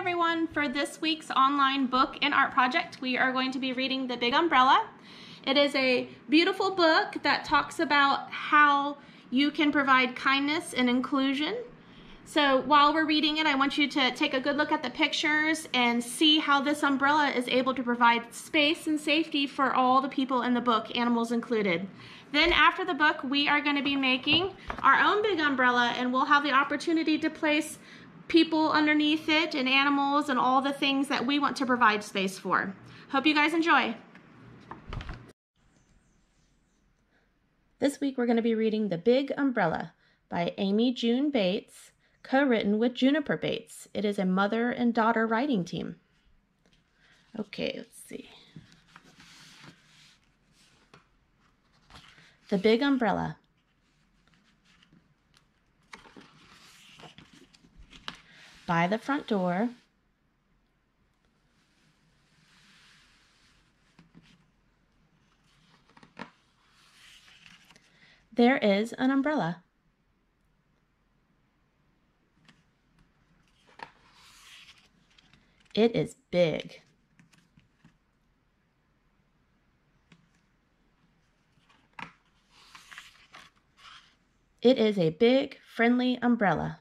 everyone, for this week's online book and art project, we are going to be reading The Big Umbrella. It is a beautiful book that talks about how you can provide kindness and inclusion. So while we're reading it, I want you to take a good look at the pictures and see how this umbrella is able to provide space and safety for all the people in the book, animals included. Then after the book, we are going to be making our own big umbrella and we'll have the opportunity to place people underneath it and animals and all the things that we want to provide space for. Hope you guys enjoy. This week we're going to be reading The Big Umbrella by Amy June Bates, co-written with Juniper Bates. It is a mother and daughter writing team. Okay, let's see. The Big Umbrella by the front door. There is an umbrella. It is big. It is a big, friendly umbrella.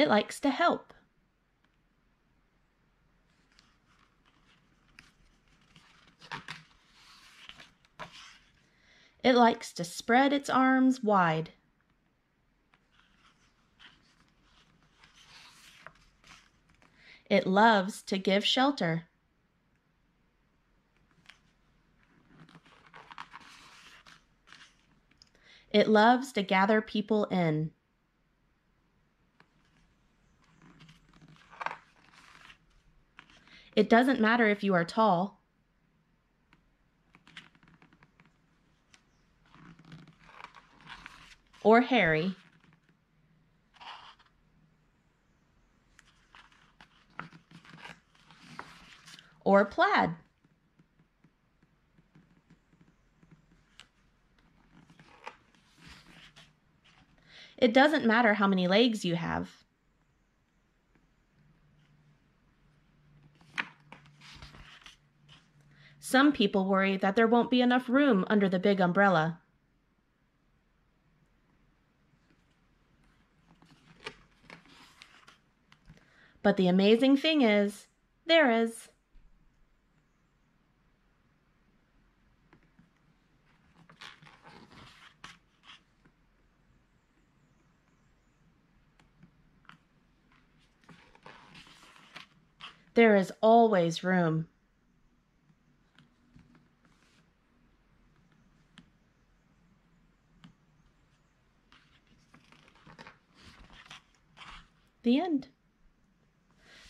It likes to help. It likes to spread its arms wide. It loves to give shelter. It loves to gather people in. It doesn't matter if you are tall. Or hairy. Or plaid. It doesn't matter how many legs you have. Some people worry that there won't be enough room under the big umbrella. But the amazing thing is, there is. There is always room. The end.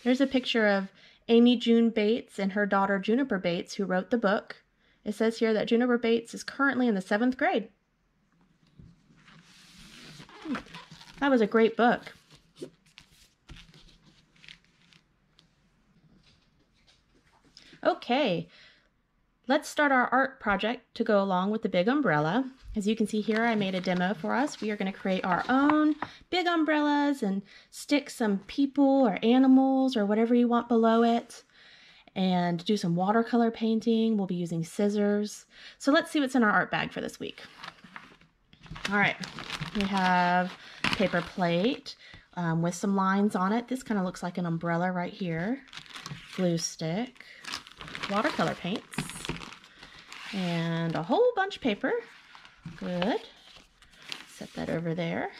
There's a picture of Amy June Bates and her daughter Juniper Bates, who wrote the book. It says here that Juniper Bates is currently in the seventh grade. That was a great book. Okay, let's start our art project to go along with the big umbrella. As you can see here, I made a demo for us. We are going to create our own big umbrellas and stick some people or animals or whatever you want below it and do some watercolor painting. We'll be using scissors. So let's see what's in our art bag for this week. All right, we have paper plate um, with some lines on it. This kind of looks like an umbrella right here. Glue stick, watercolor paints, and a whole bunch of paper. Good. Set that over there.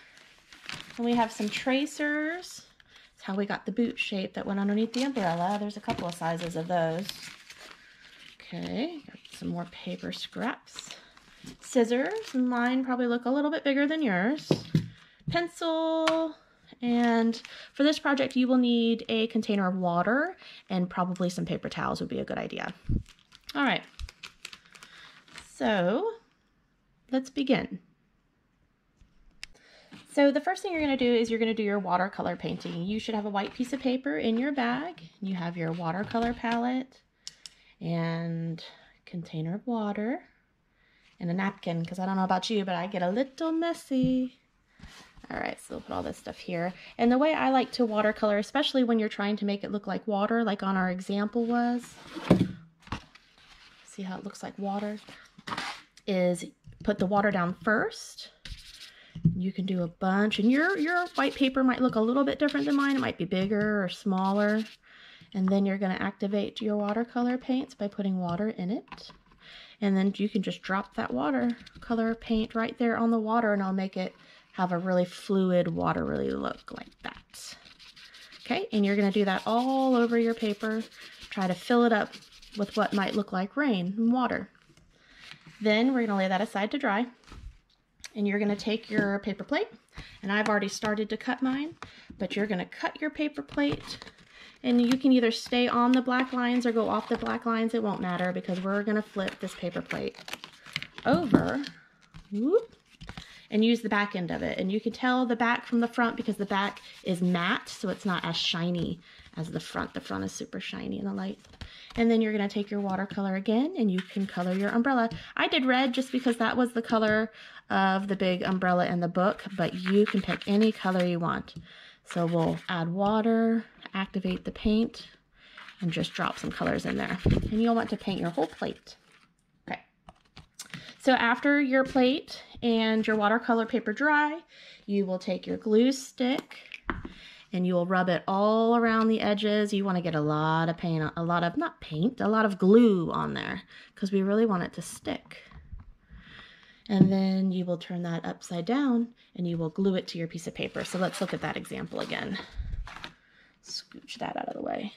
And we have some tracers. That's how we got the boot shape that went underneath the umbrella. There's a couple of sizes of those. Okay, got some more paper scraps. Scissors, mine probably look a little bit bigger than yours. Pencil, and for this project you will need a container of water and probably some paper towels would be a good idea. All right, so let's begin. So the first thing you're going to do is you're going to do your watercolor painting. You should have a white piece of paper in your bag. You have your watercolor palette and container of water and a napkin because I don't know about you, but I get a little messy. All right, so we'll put all this stuff here. And the way I like to watercolor, especially when you're trying to make it look like water, like on our example was, see how it looks like water, is put the water down first. You can do a bunch, and your, your white paper might look a little bit different than mine. It might be bigger or smaller. And then you're going to activate your watercolor paints by putting water in it. And then you can just drop that watercolor paint right there on the water and I'll make it have a really fluid, watery look like that. Okay, and you're going to do that all over your paper. Try to fill it up with what might look like rain and water. Then we're going to lay that aside to dry. And you're going to take your paper plate, and I've already started to cut mine, but you're going to cut your paper plate and you can either stay on the black lines or go off the black lines. It won't matter because we're going to flip this paper plate over whoop, and use the back end of it. And you can tell the back from the front because the back is matte, so it's not as shiny as the front. The front is super shiny in the light. And then you're going to take your watercolor again and you can color your umbrella. I did red just because that was the color of the big umbrella in the book, but you can pick any color you want. So we'll add water, activate the paint, and just drop some colors in there. And you'll want to paint your whole plate. Okay. So after your plate and your watercolor paper dry, you will take your glue stick and you will rub it all around the edges. You want to get a lot of paint, a lot of, not paint, a lot of glue on there because we really want it to stick. And then you will turn that upside down and you will glue it to your piece of paper. So let's look at that example again. Scooch that out of the way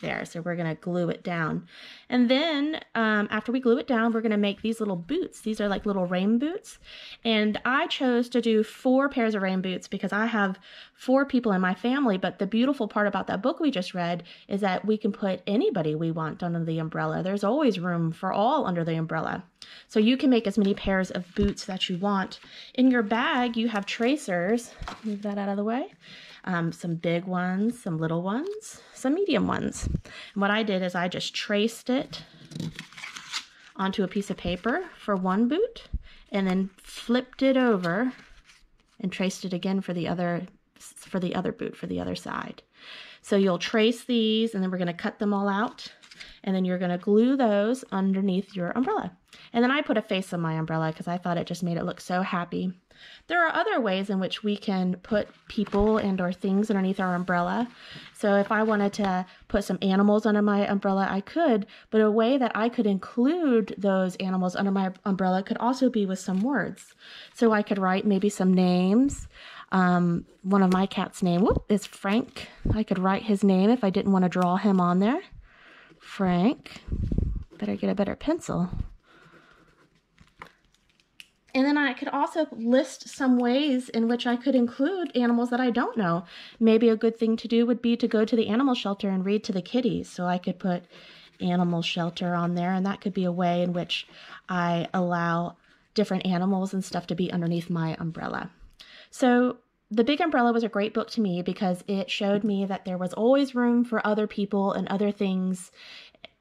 there. So we're going to glue it down. And then um, after we glue it down, we're going to make these little boots. These are like little rain boots. And I chose to do four pairs of rain boots because I have four people in my family. But the beautiful part about that book we just read is that we can put anybody we want under the umbrella. There's always room for all under the umbrella. So you can make as many pairs of boots that you want. In your bag, you have tracers. Move that out of the way um, some big ones, some little ones, some medium ones. And what I did is I just traced it onto a piece of paper for one boot and then flipped it over and traced it again for the other for the other boot for the other side. So you'll trace these and then we're going to cut them all out and then you're going to glue those underneath your umbrella. And then I put a face on my umbrella because I thought it just made it look so happy. There are other ways in which we can put people and or things underneath our umbrella. So if I wanted to put some animals under my umbrella, I could, but a way that I could include those animals under my umbrella could also be with some words. So I could write maybe some names. Um, one of my cat's name whoop, is Frank. I could write his name if I didn't want to draw him on there. Frank. Better get a better pencil. And then I could also list some ways in which I could include animals that I don't know. Maybe a good thing to do would be to go to the animal shelter and read to the kitties. So I could put animal shelter on there, and that could be a way in which I allow different animals and stuff to be underneath my umbrella. So the Big Umbrella was a great book to me because it showed me that there was always room for other people and other things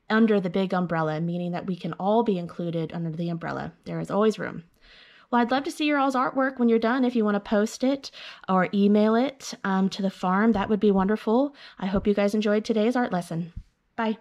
under the big umbrella, meaning that we can all be included under the umbrella. There is always room. Well, I'd love to see your all's artwork when you're done. If you want to post it or email it um, to the farm, that would be wonderful. I hope you guys enjoyed today's art lesson. Bye.